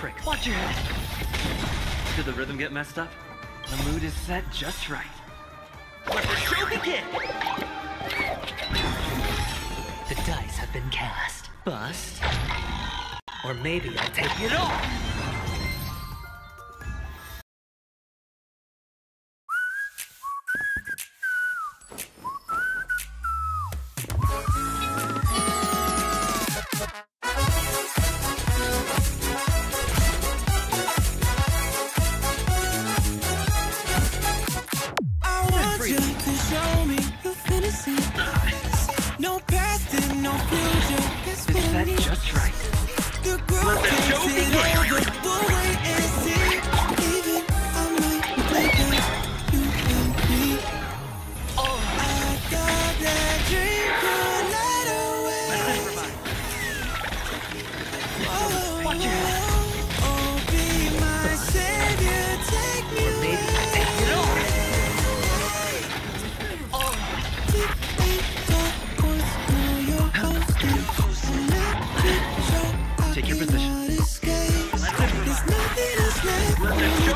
tricks. Watch your head. Did the rhythm get messed up? The mood is set just right. Let the show begin! The dice have been cast. Bust. Or maybe I'll take it all. No past and no future. It's set just right.